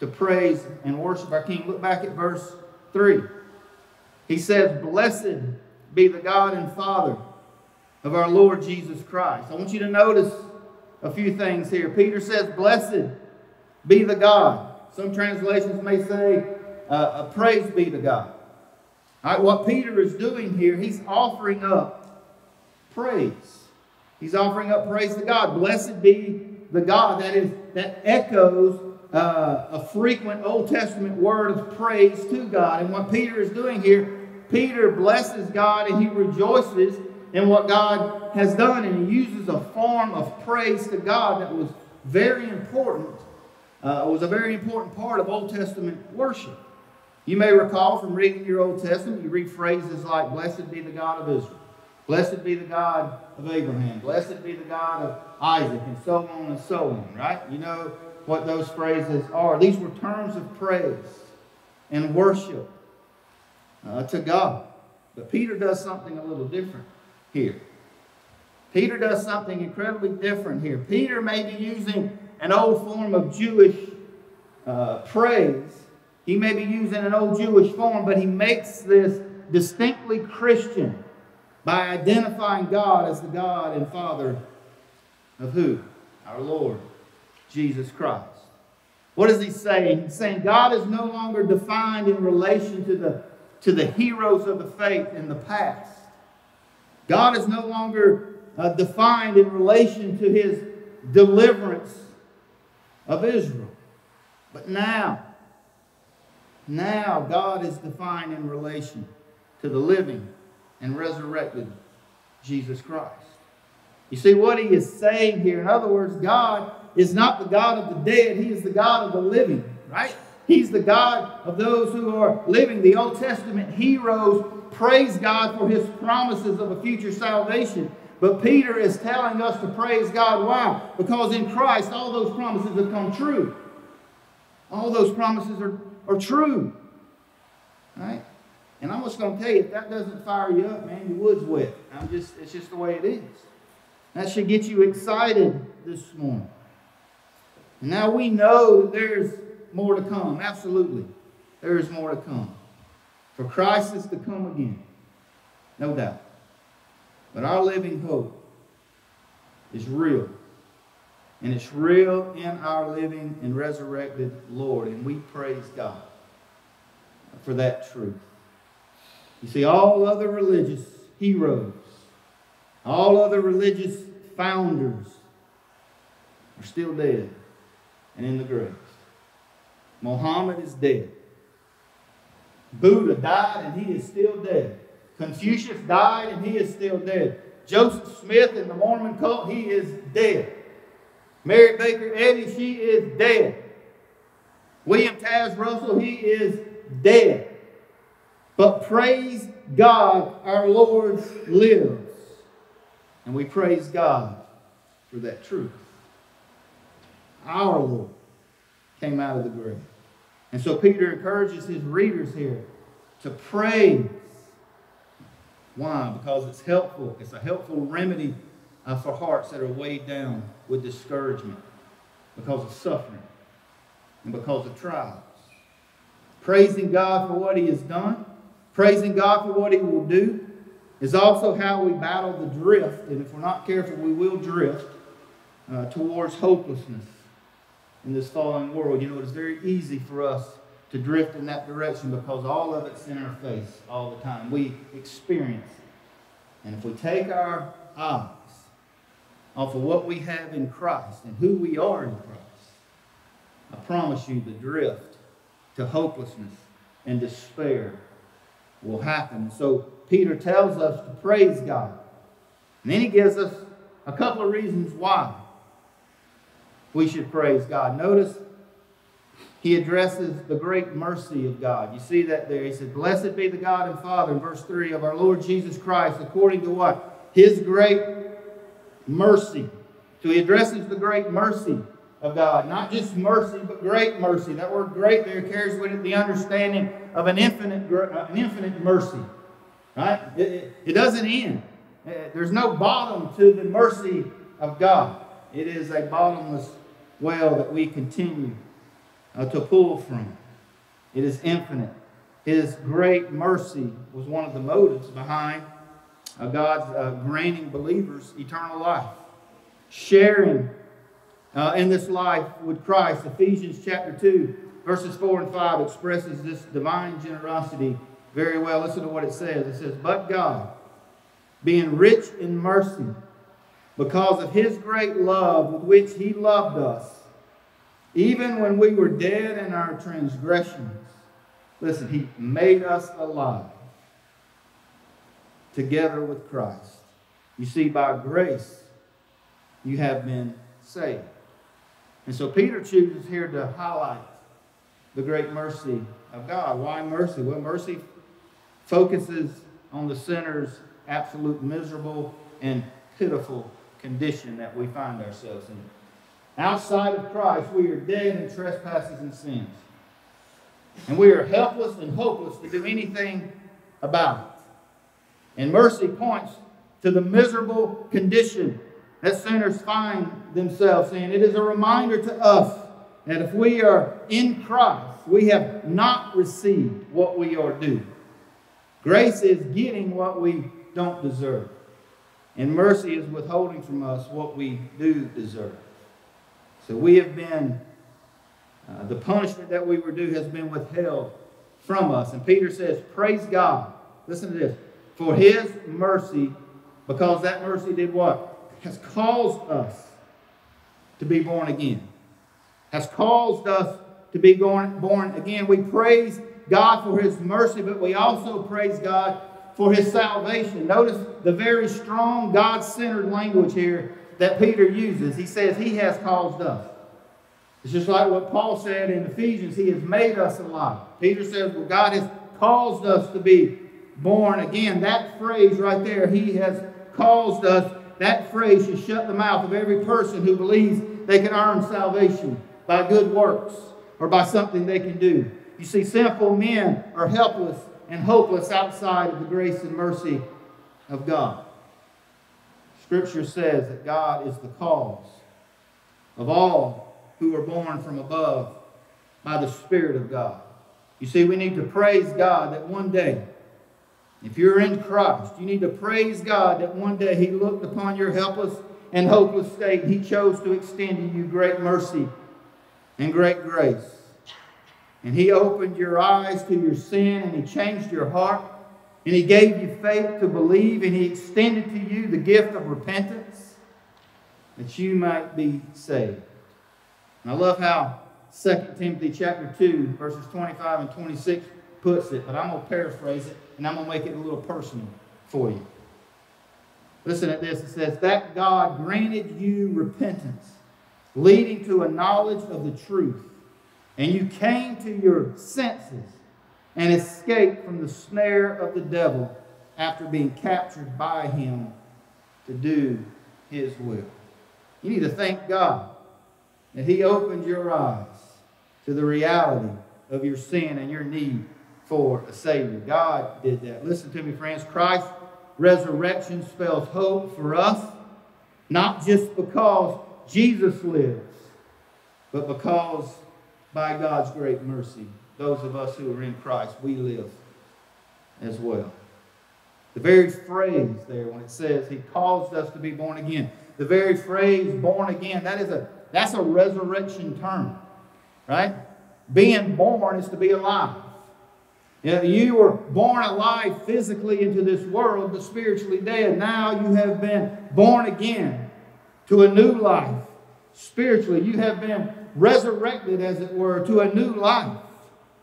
to praise and worship our King. Look back at verse 3. He says, Blessed be the God and Father of our Lord Jesus Christ. I want you to notice a few things here. Peter says, Blessed be the God. Some translations may say, uh, Praise be to God. All right, what Peter is doing here, he's offering up praise. He's offering up praise to God. Blessed be the God that is that echoes uh, a frequent Old Testament word of praise to God. And what Peter is doing here, Peter blesses God and he rejoices in what God has done, and he uses a form of praise to God that was very important. Uh, was a very important part of Old Testament worship. You may recall from reading your Old Testament, you read phrases like, Blessed be the God of Israel. Blessed be the God of Abraham. Blessed be the God of Isaac, and so on and so on, right? You know what those phrases are. These were terms of praise and worship uh, to God. But Peter does something a little different here. Peter does something incredibly different here. Peter may be using an old form of Jewish uh, praise. He may be using an old Jewish form, but he makes this distinctly Christian by identifying God as the God and Father of who? Our Lord, Jesus Christ. What is he saying? He's saying God is no longer defined in relation to the, to the heroes of the faith in the past. God is no longer uh, defined in relation to his deliverance of Israel. But now, now God is defined in relation to the living and resurrected Jesus Christ. You see what he is saying here? In other words, God is not the God of the dead, he is the God of the living, right? He's the God of those who are living. The Old Testament heroes praise God for his promises of a future salvation. But Peter is telling us to praise God. Why? Because in Christ, all those promises have come true. All those promises are, are true. Right? And I'm just going to tell you, if that doesn't fire you up, man, your wood's wet. I'm just, it's just the way it is. That should get you excited this morning. Now we know there's more to come. Absolutely. There is more to come. For Christ is to come again. No doubt. But our living hope is real. And it's real in our living and resurrected Lord. And we praise God for that truth. You see, all other religious heroes, all other religious founders are still dead and in the grave. Muhammad is dead. Buddha died and he is still dead. Confucius died and he is still dead. Joseph Smith in the Mormon cult, he is dead. Mary Baker Eddy, she is dead. William Taze Russell, he is dead. But praise God, our Lord lives. And we praise God for that truth. Our Lord came out of the grave. And so Peter encourages his readers here to praise. Why? Because it's helpful. It's a helpful remedy uh, for hearts that are weighed down with discouragement because of suffering and because of trials. Praising God for what he has done, praising God for what he will do, is also how we battle the drift. And if we're not careful, we will drift uh, towards hopelessness in this fallen world. You know, it's very easy for us to drift in that direction because all of it's in our face all the time. We experience it. And if we take our eyes off of what we have in Christ and who we are in Christ, I promise you the drift to hopelessness and despair will happen. So Peter tells us to praise God. And then he gives us a couple of reasons why we should praise God. Notice he addresses the great mercy of God. You see that there. He said, Blessed be the God and Father, in verse 3 of our Lord Jesus Christ, according to what? His great mercy. So he addresses the great mercy of God. Not just mercy, but great mercy. That word great there carries with it the understanding of an infinite, uh, an infinite mercy. Right? It, it, doesn't end. Uh, there's no bottom to the mercy of God. It is a bottomless well that we continue uh, to pull from. It is infinite. His great mercy was one of the motives behind uh, God's uh, granting believers eternal life. Sharing uh, in this life with Christ. Ephesians chapter 2, verses 4 and 5 expresses this divine generosity very well. Listen to what it says. It says, But God, being rich in mercy, because of his great love with which he loved us, even when we were dead in our transgressions. Listen, he made us alive together with Christ. You see, by grace, you have been saved. And so Peter chooses here to highlight the great mercy of God. Why mercy? Well, mercy focuses on the sinner's absolute miserable and pitiful condition that we find ourselves in. Outside of Christ, we are dead in trespasses and sins. And we are helpless and hopeless to do anything about it. And mercy points to the miserable condition that sinners find themselves in. It is a reminder to us that if we are in Christ, we have not received what we are due. Grace is getting what we don't deserve. And mercy is withholding from us what we do deserve. So we have been, uh, the punishment that we were due has been withheld from us. And Peter says, Praise God. Listen to this. For his mercy, because that mercy did what? Has caused us to be born again, has caused us to be born, born again. We praise God for his mercy, but we also praise God for his salvation. Notice the very strong God centered language here that Peter uses. He says, He has caused us. It's just like what Paul said in Ephesians He has made us alive. Peter says, Well, God has caused us to be born again. That phrase right there, He has caused us, that phrase should shut the mouth of every person who believes they can earn salvation by good works or by something they can do. You see, sinful men are helpless and hopeless outside of the grace and mercy of God. Scripture says that God is the cause of all who are born from above by the Spirit of God. You see, we need to praise God that one day, if you're in Christ, you need to praise God that one day He looked upon your helpless and hopeless state. He chose to extend to you great mercy and great grace. And He opened your eyes to your sin and He changed your heart. And He gave you faith to believe and He extended to you the gift of repentance that you might be saved. And I love how 2 Timothy chapter 2, verses 25 and 26 puts it, but I'm going to paraphrase it and I'm going to make it a little personal for you. Listen at this. It says, That God granted you repentance, leading to a knowledge of the truth, and you came to your senses and escape from the snare of the devil after being captured by him to do his will. You need to thank God that he opened your eyes to the reality of your sin and your need for a Savior. God did that. Listen to me, friends. Christ's resurrection spells hope for us, not just because Jesus lives, but because by God's great mercy, those of us who are in Christ, we live as well. The very phrase there when it says he caused us to be born again, the very phrase born again, that is a that's a resurrection term. Right? Being born is to be alive. You, know, you were born alive physically into this world, but spiritually dead. Now you have been born again to a new life. Spiritually, you have been resurrected, as it were, to a new life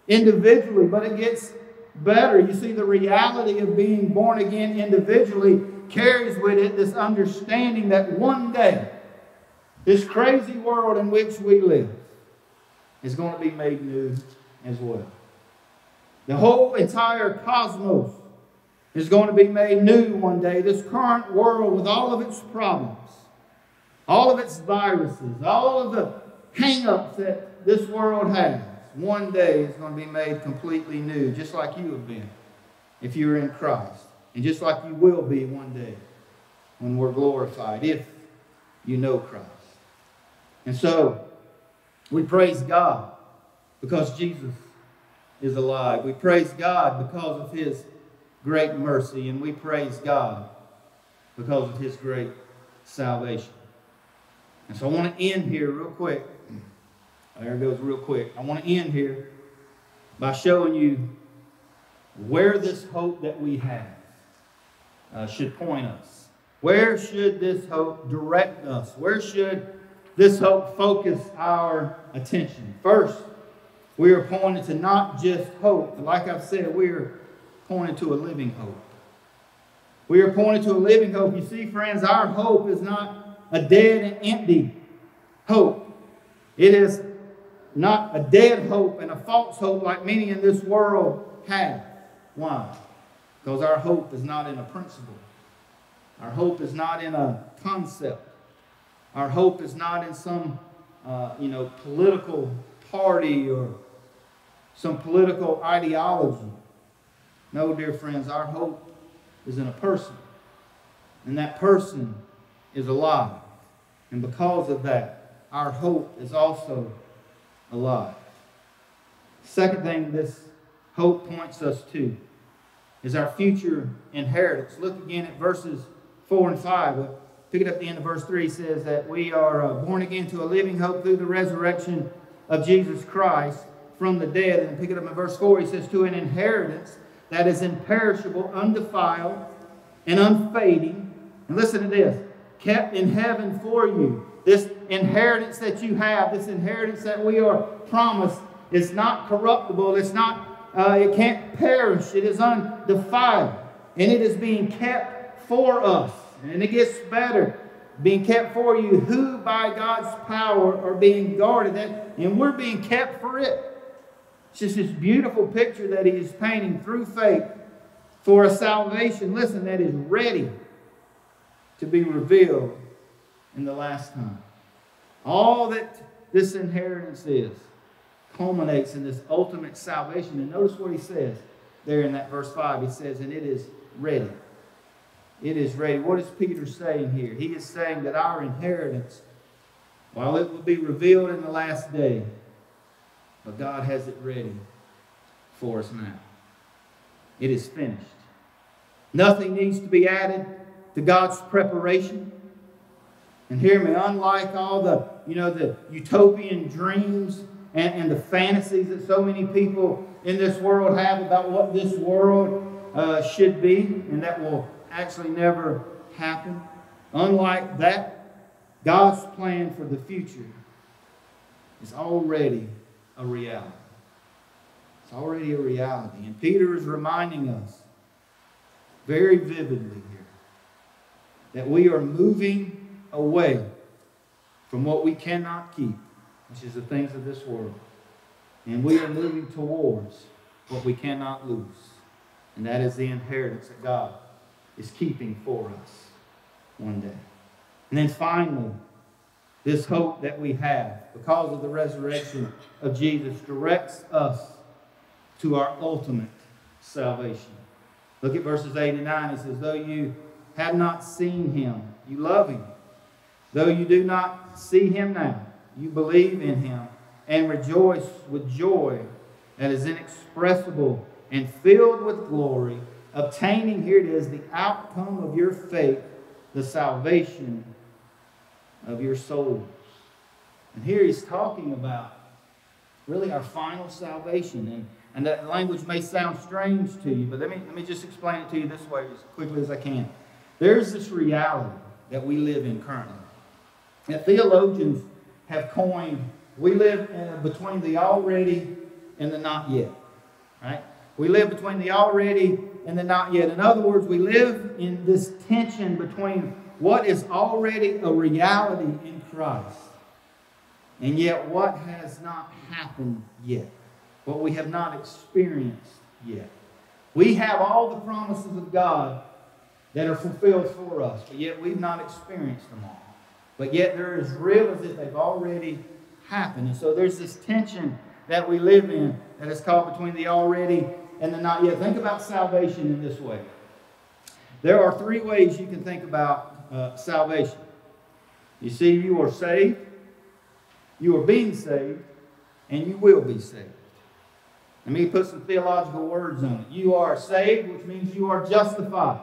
individually, but it gets better. You see, the reality of being born again individually carries with it this understanding that one day, this crazy world in which we live is going to be made new as well. The whole entire cosmos is going to be made new one day. This current world, with all of its problems, all of its viruses, all of the hang ups that this world has, one day is going to be made completely new, just like you have been if you're in Christ. And just like you will be one day when we're glorified, if you know Christ. And so, we praise God because Jesus is alive. We praise God because of his great mercy, and we praise God because of his great salvation. And so I want to end here real quick. There it goes real quick. I want to end here by showing you where this hope that we have uh, should point us. Where should this hope direct us? Where should this hope focus our attention? First, we are pointed to not just hope. Like I've said, we are pointed to a living hope. We are pointed to a living hope. You see, friends, our hope is not a dead and empty hope. It is not a dead hope and a false hope like many in this world have. Why? Because our hope is not in a principle. Our hope is not in a concept. Our hope is not in some, uh, you know, political party or some political ideology. No, dear friends, our hope is in a person. And that person is alive. And because of that, our hope is also alive. Second thing this hope points us to is our future inheritance. Look again at verses 4 and 5. Pick it up at the end of verse 3 says that we are uh, born again to a living hope through the resurrection of Jesus Christ from the dead. And pick it up in verse 4, he says, to an inheritance that is imperishable, undefiled, and unfading. And listen to this kept in heaven for you. This inheritance that you have, this inheritance that we are promised, is not corruptible. It's not, uh, it can't perish. It is undefiled. And it is being kept for us. And it gets better. Being kept for you, who by God's power are being guarded. That, And we're being kept for it. It's just this beautiful picture that he is painting through faith for a salvation, listen, that is ready to be revealed in the last time. All that this inheritance is culminates in this ultimate salvation. And notice what he says there in that verse 5. He says, and it is ready. It is ready. What is Peter saying here? He is saying that our inheritance, while it will be revealed in the last day, but God has it ready for us now. It is finished. Nothing needs to be added to God's preparation. And hear me, unlike all the, you know, the utopian dreams and, and the fantasies that so many people in this world have about what this world uh, should be, and that will actually never happen. Unlike that, God's plan for the future is already a reality. It's already a reality. And Peter is reminding us very vividly here that we are moving away from what we cannot keep, which is the things of this world. And we are moving towards what we cannot lose. And that is the inheritance that God is keeping for us one day. And then finally, this hope that we have because of the resurrection of Jesus directs us to our ultimate salvation. Look at verses 8 and 9. It says, Though you have not seen him, you love him. Though you do not see him now, you believe in him and rejoice with joy that is inexpressible and filled with glory, obtaining, here it is, the outcome of your faith, the salvation of your souls. And here he's talking about really our final salvation. And, and that language may sound strange to you, but let me, let me just explain it to you this way as quickly as I can. There's this reality that we live in currently. That theologians have coined, we live between the already and the not yet. Right? We live between the already and the not yet. In other words, we live in this tension between what is already a reality in Christ and yet what has not happened yet, what we have not experienced yet. We have all the promises of God that are fulfilled for us, but yet we've not experienced them all. But yet they're as real as if they've already happened. And so there's this tension that we live in that is called between the already and the not yet. Think about salvation in this way. There are three ways you can think about uh, salvation. You see, you are saved, you are being saved, and you will be saved. Let me put some theological words on it. You are saved, which means you are justified.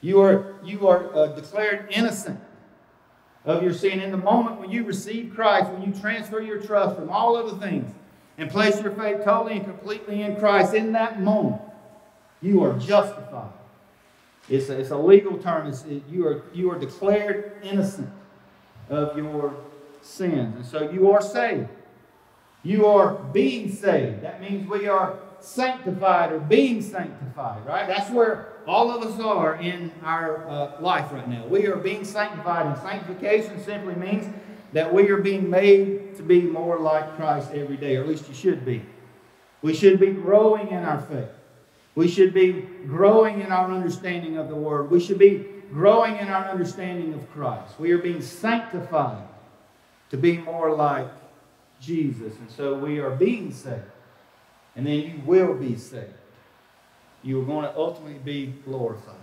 You are, you are uh, declared innocent of your sin. In the moment when you receive Christ, when you transfer your trust from all other things and place your faith totally and completely in Christ, in that moment, you are justified. It's a, it's a legal term. It, you, are, you are declared innocent of your sins. And so you are saved. You are being saved. That means we are sanctified or being sanctified, right? That's where all of us are in our uh, life right now. We are being sanctified, and sanctification simply means that we are being made to be more like Christ every day, or at least you should be. We should be growing in our faith. We should be growing in our understanding of the Word. We should be growing in our understanding of Christ. We are being sanctified to be more like Jesus. And so we are being saved. And then you will be saved. You are going to ultimately be glorified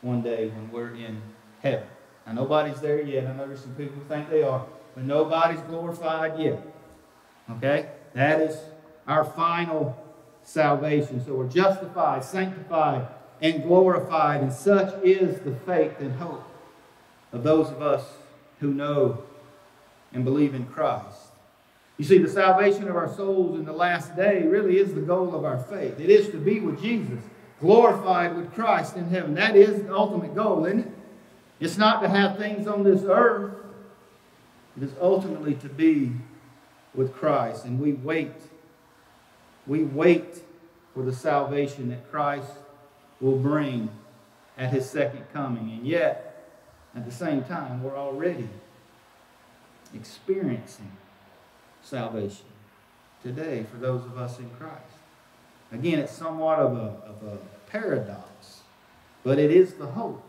one day when we're in heaven. Now, nobody's there yet. I know there's some people who think they are, but nobody's glorified yet. Okay? That is our final salvation. So we're justified, sanctified, and glorified. And such is the faith and hope of those of us who know and believe in Christ. You see, the salvation of our souls in the last day really is the goal of our faith. It is to be with Jesus, glorified with Christ in heaven. That is the ultimate goal, isn't it? It's not to have things on this earth. It is ultimately to be with Christ. And we wait We wait for the salvation that Christ will bring at his second coming. And yet, at the same time, we're already experiencing salvation today for those of us in Christ. Again, it's somewhat of a, of a paradox, but it is the hope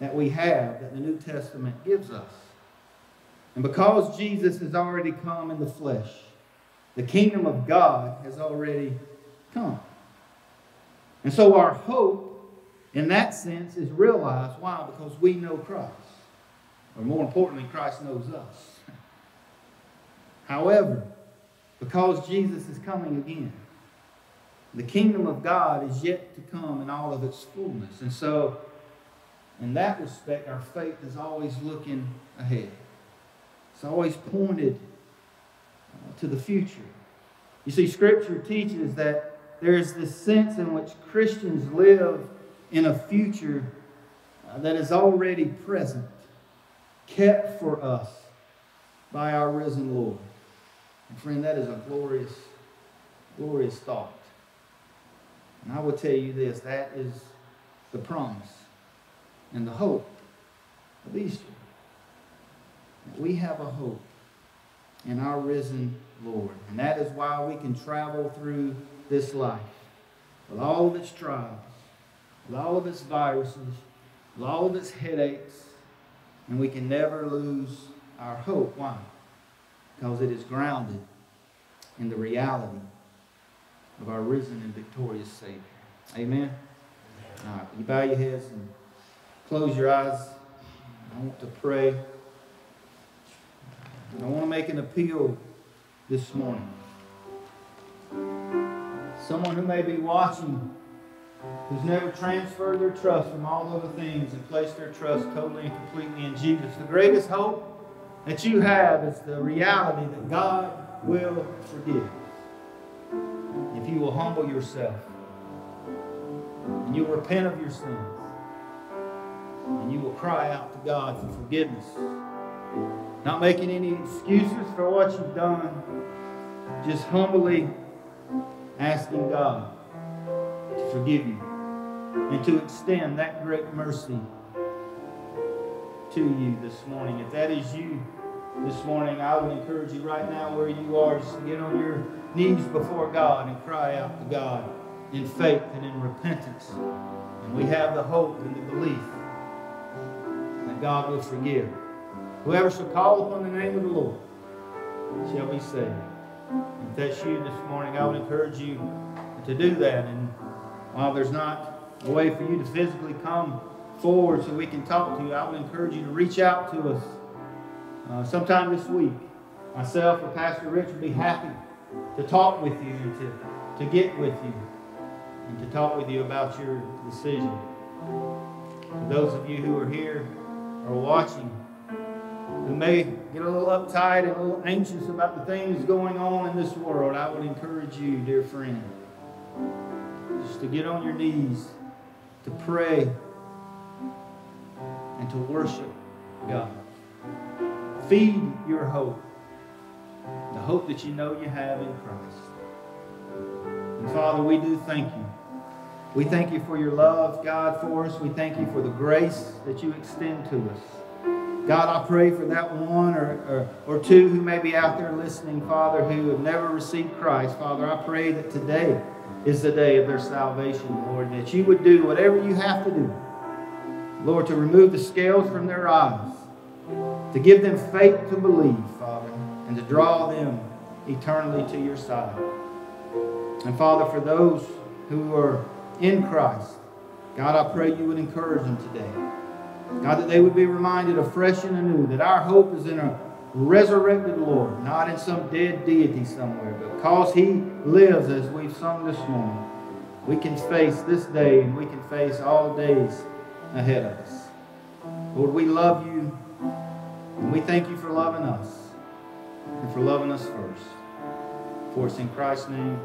that we have that the New Testament gives us. And because Jesus has already come in the flesh, the kingdom of God has already come. And so our hope, in that sense, is realized. Why? Because we know Christ. Or more importantly, Christ knows us. However, because Jesus is coming again, the kingdom of God is yet to come in all of its fullness. And so, in that respect, our faith is always looking ahead. It's always pointed uh, to the future. You see, Scripture teaches that there is this sense in which Christians live in a future uh, that is already present, kept for us by our risen Lord. And friend, that is a glorious, glorious thought. And I will tell you this that is the promise and the hope of Easter. We have a hope in our risen Lord. And that is why we can travel through this life with all of its trials, with all of its viruses, with all of its headaches, and we can never lose our hope. Why? Because it is grounded in the reality of our risen and victorious Savior. Amen? All right, you bow your heads and close your eyes. I want to pray. I want to make an appeal this morning. Someone who may be watching who's never transferred their trust from all other things and placed their trust totally and completely in Jesus. The greatest hope that you have is the reality that God will forgive. If you will humble yourself and you repent of your sins and you will cry out to God for forgiveness. Not making any excuses for what you've done, just humbly asking God to forgive you and to extend that great mercy to you this morning. If that is you this morning, I would encourage you right now where you are just to get on your knees before God and cry out to God in faith and in repentance. And we have the hope and the belief that God will forgive. Whoever shall call upon the name of the Lord shall be saved. If that's you this morning, I would encourage you to do that. And while there's not a way for you to physically come forward so we can talk to you, I would encourage you to reach out to us uh, sometime this week. Myself or Pastor Rich would be happy to talk with you and to, to get with you and to talk with you about your decision. Those of you who are here or watching, who may get a little uptight and a little anxious about the things going on in this world, I would encourage you, dear friend, just to get on your knees, to pray, and to worship God. Feed your hope, the hope that you know you have in Christ. And Father, we do thank you. We thank you for your love, God, for us. We thank you for the grace that you extend to us. God, I pray for that one or, or, or two who may be out there listening, Father, who have never received Christ. Father, I pray that today is the day of their salvation, Lord, that you would do whatever you have to do, Lord, to remove the scales from their eyes, to give them faith to believe, Father, and to draw them eternally to your side. And Father, for those who are in Christ, God, I pray you would encourage them today. God, that they would be reminded afresh and anew that our hope is in a resurrected Lord, not in some dead deity somewhere, but because He lives as we've sung this morning, we can face this day and we can face all days ahead of us. Lord, we love you and we thank you for loving us and for loving us first. For it's in Christ's name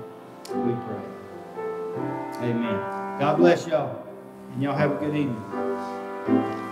we pray. Amen. God bless y'all. And y'all have a good evening.